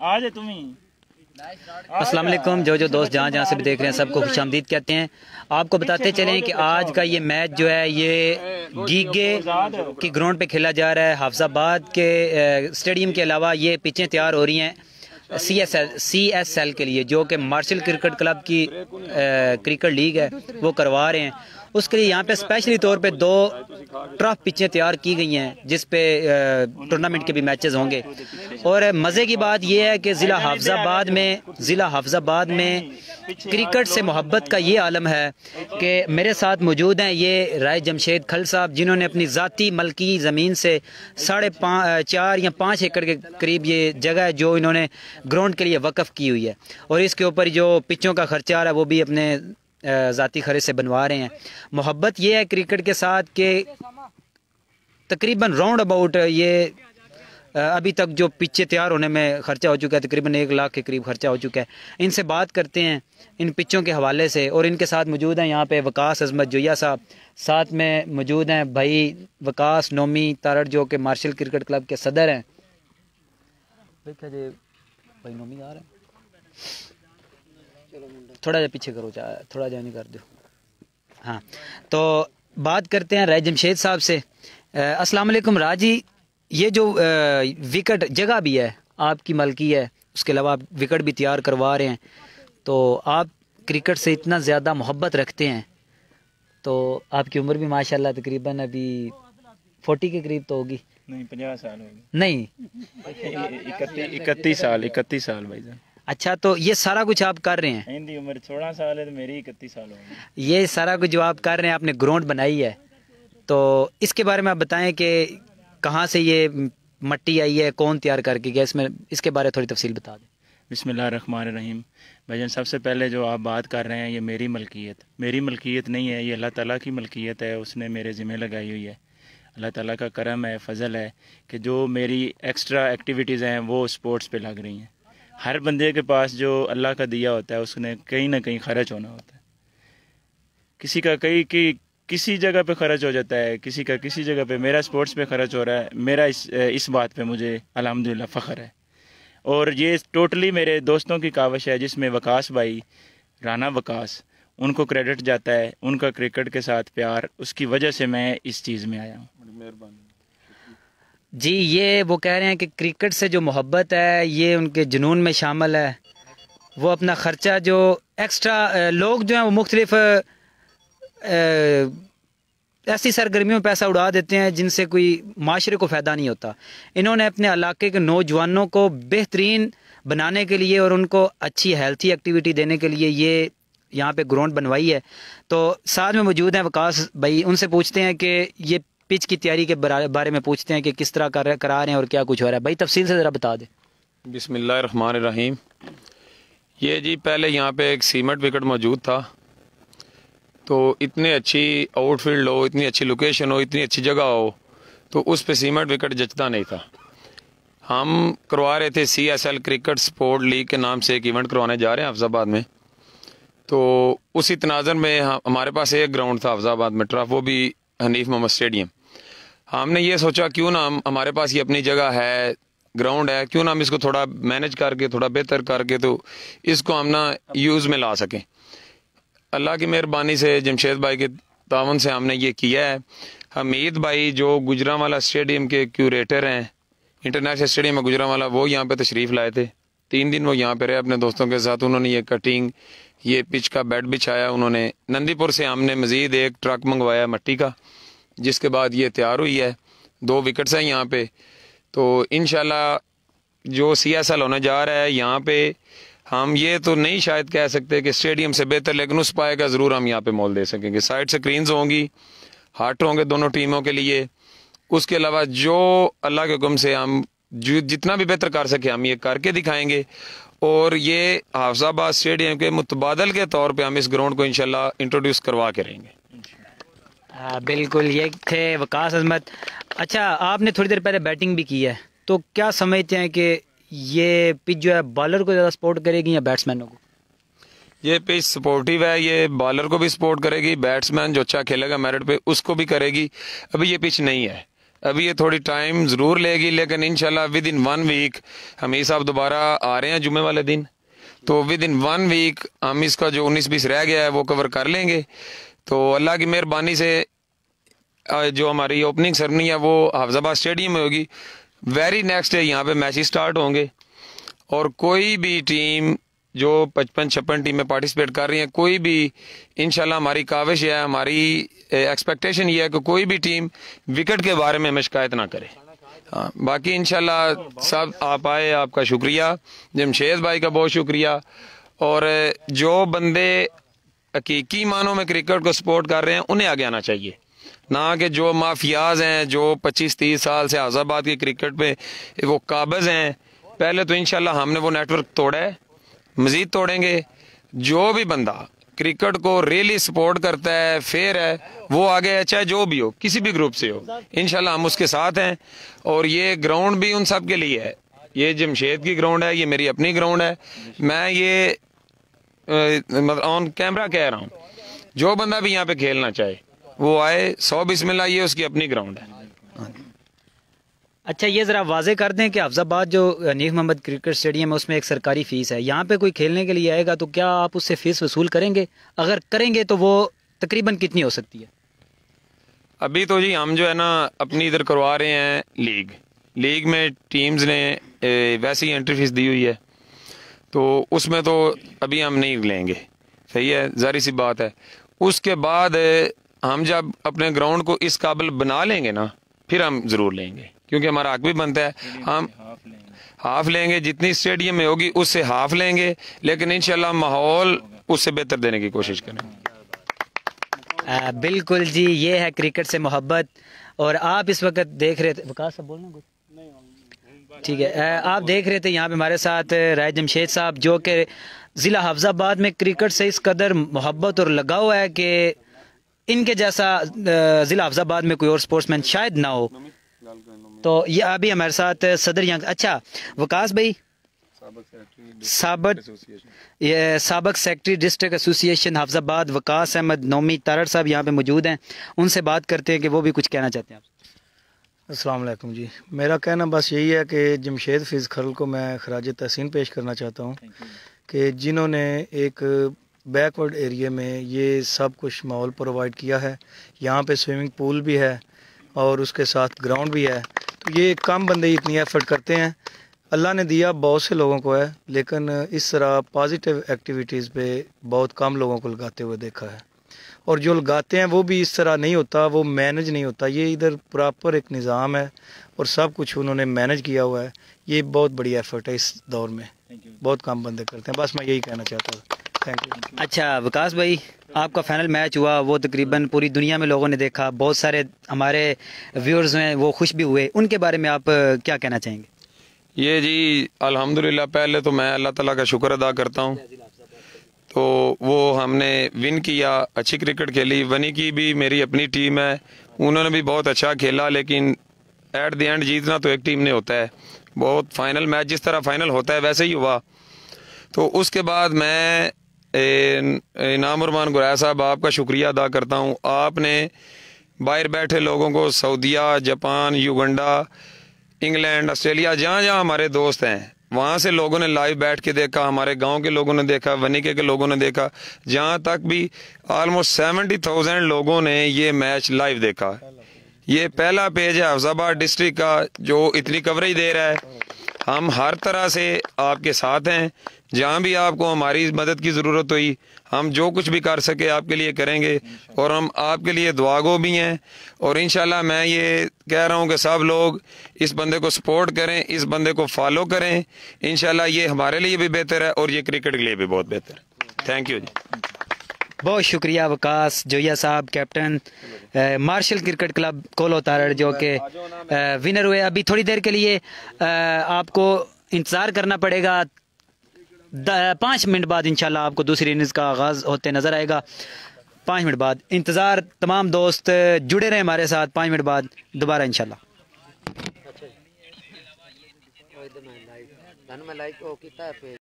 आ जाए तुम ही। अस्सलाम वालेकुम जो जो दोस्त जहाँ जहाँ से भी देख रहे हैं सबको खुश आमदीद कहते हैं। आपको बताते चलें कि आज का ये मैच जो है ये गीगे की ग्राउंड पे खेला जा रहा है हाफजाबाद के स्टेडियम के अलावा ये पिचें तैयार हो रही हैं C S L C S L के लिए जो कि मार्शल क्रिकेट क्लब की क्रिकेट लीग है वो करवा रहे हैं। उसके लिए यहाँ पे स्पेशली तौर पे दो ट्रफ पिचें तैयार की गई हैं, जिस पे टूर्नामेंट के भी मैचेस होंगे। और मज़े की बात यह है कि ज़िला हाफजाबाद में, ज़िला हाफजाबाद में क्रिकेट से मोहब्बत का ये आलम है कि मेरे साथ मौजूद हैं ये राय जमशेद खल साहब, जिन्होंने अपनी ज़ाती मलकी ज़मीन से साढ़े चार या पाँच एकड़ के करीब ये जगह है जो इन्होंने ग्राउंड के लिए वक़फ़ की हुई है। और इसके ऊपर जो पिचों का खर्चा आ रहा है, वो भी अपने ज़ाती खरे से बनवा रहे हैं। मोहब्बत ये है क्रिकेट के साथ कि तकरीबन राउंड अबाउट ये अभी तक जो पिच्चे तैयार होने में ख़र्चा हो चुका है, तकरीबन एक लाख के करीब खर्चा हो चुका है। इनसे बात करते हैं, इन पिच्चों के हवाले से, और इनके साथ मौजूद हैं यहाँ पे वकास अजमत जोया साहब। साथ में मौजूद हैं भाई वकास नोमी तारड़ जो कि मार्शल क्रिकेट क्लब के सदर हैं। जी, भाई नोमी आ रहे हैं। थोड़ा जा पीछे करो थोड़ा जा नहीं कर दो। हाँ तो बात करते हैं राय जमशेद साहब से। अस्सलाम वालेकुम राज़ी। ये जो विकेट जगह भी है आपकी मलकी है उसके अलावा आप विकेट भी तैयार करवा रहे हैं तो आप क्रिकेट से इतना ज़्यादा मोहब्बत रखते हैं तो आपकी उम्र भी माशाल्लाह तकरीबन अभी फोर्टी के करीब तो होगी। नहीं पचास साल होगी। नहीं। इकतीस साल इकतीस साल भाई अच्छा तो ये सारा कुछ आप कर रहे हैं? इनकी उम्र सोलह साल है तो मेरी इकतीस साल होगी। ये सारा कुछ जो आप कर रहे हैं आपने ग्राउंड बनाई है। तो इसके बारे में आप बताएँ कि कहाँ से ये मट्टी आई है कौन तैयार करके गया इसमें इसके बारे में थोड़ी तफसील बता दें। बिस्मिल्लाह रहमान रहीम। भाईजान सबसे पहले जो आप बात कर रहे हैं ये मेरी मलकियत। मेरी मलकियत नहीं है ये अल्लाह ताला की मलकियत है उसने मेरे ज़िम्मे लगाई हुई है। अल्लाह ताला का करम है फजल है कि जो मेरी एक्स्ट्रा एक्टिविटीज़ हैं वो स्पोर्ट्स पे लग रही हैं। हर बंदे के पास जो अल्लाह का दिया होता है, उसने कहीं ना कहीं खर्च होना होता है। किसी का कहीं कि किसी जगह पे खर्च हो जाता है, किसी का किसी जगह पे। मेरा स्पोर्ट्स पे खर्च हो रहा है, मेरा इस इस बात पे मुझे अलहमदिल्ला फ़ख्र है। और ये टोटली मेरे दोस्तों की कावश है, जिसमें वकास भाई, राना वकास, उनको क्रेडिट जाता है, उनका क्रिकेट के साथ प्यार, उसकी वजह से मैं इस चीज़ में आया हूँ। मेहरबानी। जी, ये वो कह रहे हैं कि क्रिकेट से जो मोहब्बत है, ये उनके जुनून में शामिल है। वो अपना ख़र्चा जो एक्स्ट्रा लोग जो हैं वो मुख्तलिफ़ ऐसी सरगर्मियों में पैसा उड़ा देते हैं जिनसे कोई माशरे को फ़ायदा नहीं होता। इन्होंने अपने इलाके के नौजवानों को बेहतरीन बनाने के लिए और उनको अच्छी हेल्थी एक्टिविटी देने के लिए ये यहाँ पे ग्राउंड बनवाई है। तो साथ में मौजूद हैं वकास भाई, उनसे पूछते हैं कि ये पिच की तैयारी के बारे में पूछते हैं कि किस तरह कर, करा रहे हैं और क्या कुछ हो रहा है। भाई, तफसील से ज़रा बता दें। बिसमीम ये जी, पहले यहाँ पे एक सीमेंट विकेट मौजूद था। तो इतनी अच्छी आउटफील्ड हो, इतनी अच्छी लोकेशन हो, इतनी अच्छी जगह हो तो उस पर सीमेंट विकेट जचता नहीं था। हम करवा रहे थे C S L cricket sport league के नाम से एक इवेंट करवाने जा रहे हैं अफजाबाद में। तो उसी तनाजर में हमारे पास एक ग्राउंड था अफजाबाद में, ट्रफ वो भी हनीफ मोहम्मद स्टेडियम। हमने ये सोचा, क्यों ना हम, हमारे पास ये अपनी जगह है ग्राउंड है, क्यों ना हम इसको थोड़ा मैनेज करके, थोड़ा बेहतर करके तो इसको हम ना यूज़ में ला सकें। अल्लाह की मेहरबानी से, जमशेद भाई के तावन से हमने ये किया है। हमीद भाई, जो गुजरावाला स्टेडियम के क्यूरेटर हैं इंटरनेशनल स्टेडियम में गुजरावाला, वो यहाँ पे तशरीफ़ लाए थे। तीन दिन वो यहाँ पे रहे अपने दोस्तों के साथ, उन्होंने ये कटिंग ये पिच का बेड बिछाया, उन्होंने नंदीपुर से हमने मज़ीद एक ट्रक मंगवाया मट्टी का। जिसके बाद ये तैयार हुई है। दो विकेट्स हैं यहाँ पे। तो इन जो सी एस एल होने जा रहा है यहाँ पे, हम ये तो नहीं शायद कह सकते कि स्टेडियम से बेहतर, लेकिन उस पाए का ज़रूर हम यहाँ पे मोल दे सकेंगे साइड स्क्रीन होंगी हार्ट होंगे दोनों टीमों के लिए। उसके अलावा जो अल्लाह के हुक्म से हम जो जितना भी बेहतर कर सके, हम ये करके दिखाएँगे। और ये हाफजाबाद स्टेडियम के मुतबादल के तौर पे हम इस ग्राउंड को इंशाल्लाह इंट्रोड्यूस करवा के रहेंगे। हाँ बिल्कुल, ये थे वकास अजमत। अच्छा आपने थोड़ी देर पहले बैटिंग भी की है तो क्या समझते हैं कि ये पिच जो है, बॉलर को ज़्यादा सपोर्ट करेगी या बैट्समैनों को? ये पिच सपोर्टिव है, ये बॉलर को भी सपोर्ट करेगी बैट्समैन जो अच्छा खेलेगा मेरिट पे, उसको भी करेगी। अभी ये पिच नहीं है। अभी ये थोड़ी टाइम ज़रूर लेगी, लेकिन इनशाला within one week Hamir साहब दोबारा आ रहे हैं जुमे वाले दिन। तो विद इन वन वीक हम इसका जो उन्नीस बीस रह गया है, वो कवर कर लेंगे। तो अल्लाह की मेहरबानी से जो हमारी ओपनिंग सरमनी है, वो हाफजाबाद स्टेडियम में होगी। वेरी नेक्स्ट डे यहाँ पे मैच स्टार्ट होंगे। और कोई भी टीम जो पचपन छप्पन टीमें पार्टिसिपेट कर रही हैं, कोई भी इनशाला हमारी काविश है हमारी एक्सपेक्टेशन ये है कि कोई भी टीम विकेट के बारे में हमें शिकायत ना करे। हाँ बाकी इनशाला सब आप आए, आपका शुक्रिया। जमशेद भाई का बहुत शुक्रिया। और जो बंदे हकीकी मानों में क्रिकेट को सपोर्ट कर रहे हैं, उन्हें आगे आना चाहिए। ना कि जो माफियाज हैं, जो 25-30 साल से आज़ाबाद की क्रिकेट पे वो काबज हैं, पहले तो इनशाला हमने वो नेटवर्क तोड़ा है, मज़ीद तोड़ेंगे। जो भी बंदा क्रिकेट को रियली सपोर्ट करता है फेयर है, वो आगे है, चाहे जो भी हो, किसी भी ग्रुप से हो इनशाला हम उसके साथ हैं। और ये ग्राउंड भी उन सब के लिए है। ये जमशेद की ग्राउंड है, ये मेरी अपनी ग्राउंड है। मैं ये मतलब ऑन कैमरा कह रहा हूँ जो बंदा भी यहाँ पे खेलना चाहे वो आए सौ बिस्मिल्लाह ये उसकी अपनी ग्राउंड है। अच्छा ये ज़रा वाजे कर दें कि अफजाबाद जो नीफ मोहम्मद क्रिकेट स्टेडियम है उसमें एक सरकारी फ़ीस है। यहाँ पे कोई खेलने के लिए आएगा तो क्या आप उससे फ़ीस वसूल करेंगे? अगर करेंगे तो वो तकरीबन कितनी हो सकती है? अभी तो जी हम जो है ना अपनी इधर करवा रहे हैं लीग। लीग में टीम्स ने वैसे एंट्री फ़ीस दी हुई है। तो उसमें तो अभी हम नहीं लेंगे। सही है? जारी सी बात है। उसके बाद हम जब अपने ग्राउंड को इस काबिल बना लेंगे ना फिर हम ज़रूर लेंगे। क्योंकि हमारा हक भी बनता है। हम हाफ़ लेंगे। जितनी स्टेडियम में होगी उससे हाफ़ लेंगे। लेकिन इनशाला माहौल उससे बेहतर देने की कोशिश करेंगे बिल्कुल जी ये है क्रिकेट से मोहब्बत। और आप इस वक्त देख रहे थे विकास साहब बोलना कुछ? ठीक है। आप देख रहे थे यहाँ पे हमारे साथ राय जमशेद साहब, जो कि ज़िला हाफजाबाद में क्रिकेट से इस कदर मोहब्बत और लगाव है कि इनके जैसा ज़िला हाफजाबाद में कोई और स्पोर्ट्समैन शायद ना हो। तो ये अभी हमारे साथ सदर यहाँ अच्छा वकास भाई? सबक ये सबक secretary district association Hafizabad, Waqas Ahmad, Nomi Tarar साहब यहाँ पे मौजूद हैं। उनसे बात करते हैं कि वो भी कुछ कहना चाहते हैं अस्सलाम वालेकुम जी। मेरा कहना बस यही है कि जमशेद फिज़ खरल को मैं खराज तहसीन पेश करना चाहता हूँ कि जिन्होंने एक बैकवर्ड एरिया में ये सब कुछ माहौल प्रोवाइड किया है। यहाँ पे स्विमिंग पूल भी है और उसके साथ ग्राउंड भी है। तो ये कम बंदे इतनी एफर्ट करते हैं। अल्लाह ने दिया बहुत से लोगों को है लेकिन इस तरह पॉजिटिव एक्टिविटीज़ पे बहुत कम लोगों को लगाते हुए देखा है। और जो लगाते हैं वो भी इस तरह नहीं होता वो मैनेज नहीं होता। ये इधर प्रॉपर एक निज़ाम है और सब कुछ उन्होंने मैनेज किया हुआ है। ये बहुत बड़ी एफर्ट है इस दौर में। बहुत काम बंदे करते हैं। बस मैं यही कहना चाहता हूँ। थैंक यू अच्छा विकास भाई आपका फाइनल मैच हुआ वो तकरीबन पूरी दुनिया में लोगों ने देखा। बहुत सारे हमारे व्यूअर्स हैं वो खुश भी हुए। उनके बारे में आप क्या कहना चाहेंगे? ये जी अल्हम्दुलिल्लाह पहले तो मैं अल्लाह ताला का शुक्र अदा करता हूँ। तो हमने विन किया, अच्छी क्रिकेट खेली। वनी की भी मेरी अपनी टीम है। उन्होंने भी बहुत अच्छा खेला, लेकिन एट द एंड जीतना तो एक टीम ने होता है। बहुत फाइनल मैच जिस तरह फाइनल होता है, वैसे ही हुआ। तो उसके बाद मैं इनाम रमान गुराया साहब, आपका शुक्रिया अदा करता हूँ। आपने बाहर बैठे लोगों को सऊदिया, जापान, युगंडा, इंग्लैंड, ऑस्ट्रेलिया जहाँ जहाँ हमारे दोस्त हैं वहाँ से लोगों ने लाइव बैठ के देखा, हमारे गाँव के लोगों ने देखा, वनिके के लोगों ने देखा, जहाँ तक भी ऑलमोस्ट सेवेंटी थाउज़ेंड लोगों ने ये मैच लाइव देखा। ये पहला पेज है हफ्जाबाद डिस्ट्रिक्ट का, जो इतनी कवरेज दे रहा है। हम हर तरह से आपके साथ हैं। जहाँ भी आपको हमारी मदद की ज़रूरत हुई हम जो कुछ भी कर सके आपके लिए करेंगे और हम आपके लिए दुआगो भी हैं। और इन मैं ये कह रहा हूँ कि सब लोग इस बंदे को सपोर्ट करें, इस बंदे को फॉलो करें। इन ये हमारे लिए भी बेहतर है और ये क्रिकेट के लिए भी बहुत बेहतर है। थैंक यू जी। बहुत शुक्रिया वकास जोया साहब कैप्टन मार्शल क्रिकेट क्लब कोलो जो कि विनर हुए। अभी थोड़ी देर के लिए आपको इंतज़ार करना पड़ेगा। पाँच मिनट बाद इंशाल्लाह आपको दूसरी इनिंग्स का आगाज़ होते नज़र आएगा। पाँच मिनट बाद। इंतज़ार, तमाम दोस्त जुड़े रहे हमारे साथ। पाँच मिनट बाद दोबारा लाइक किया